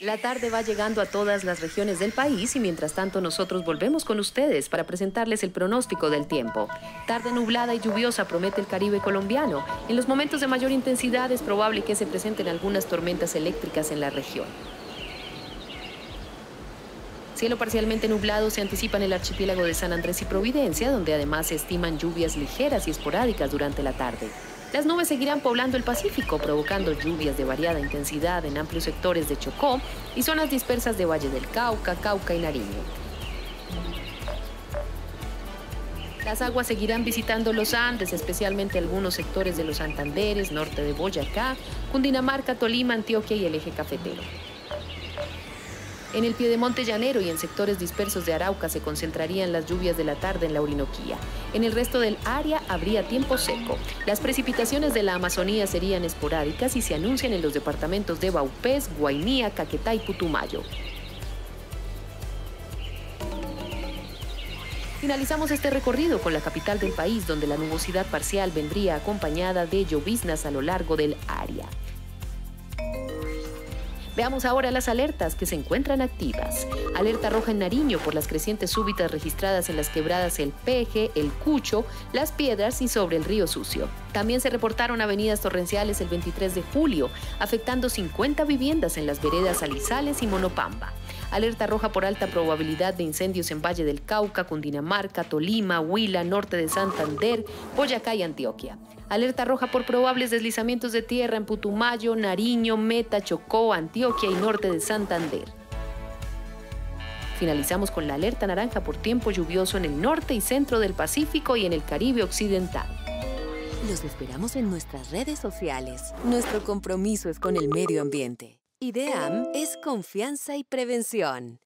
La tarde va llegando a todas las regiones del país y mientras tanto nosotros volvemos con ustedes para presentarles el pronóstico del tiempo. Tarde nublada y lluviosa promete el Caribe colombiano. En los momentos de mayor intensidad es probable que se presenten algunas tormentas eléctricas en la región. Cielo parcialmente nublado se anticipa en el archipiélago de San Andrés y Providencia, donde además se estiman lluvias ligeras y esporádicas durante la tarde. Las nubes seguirán poblando el Pacífico, provocando lluvias de variada intensidad en amplios sectores de Chocó y zonas dispersas de Valle del Cauca, Cauca y Nariño. Las aguas seguirán visitando los Andes, especialmente algunos sectores de los Santanderes, norte de Boyacá, Cundinamarca, Tolima, Antioquia y el eje cafetero. En el Piedemonte Llanero y en sectores dispersos de Arauca se concentrarían las lluvias de la tarde en la Orinoquía. En el resto del área habría tiempo seco. Las precipitaciones de la Amazonía serían esporádicas y se anuncian en los departamentos de Baupés, Guainía, Caquetá y Putumayo. Finalizamos este recorrido con la capital del país, donde la nubosidad parcial vendría acompañada de lloviznas a lo largo del área. Veamos ahora las alertas que se encuentran activas. Alerta roja en Nariño por las crecientes súbitas registradas en las quebradas El Peje, El Cucho, Las Piedras y sobre el Río Sucio. También se reportaron avenidas torrenciales el 23 de julio, afectando 50 viviendas en las veredas Alizales y Monopamba. Alerta roja por alta probabilidad de incendios en Valle del Cauca, Cundinamarca, Tolima, Huila, norte de Santander, Boyacá y Antioquia. Alerta roja por probables deslizamientos de tierra en Putumayo, Nariño, Meta, Chocó, Antioquia y norte de Santander. Finalizamos con la alerta naranja por tiempo lluvioso en el norte y centro del Pacífico y en el Caribe Occidental. Los esperamos en nuestras redes sociales. Nuestro compromiso es con el medio ambiente. IDEAM es confianza y prevención.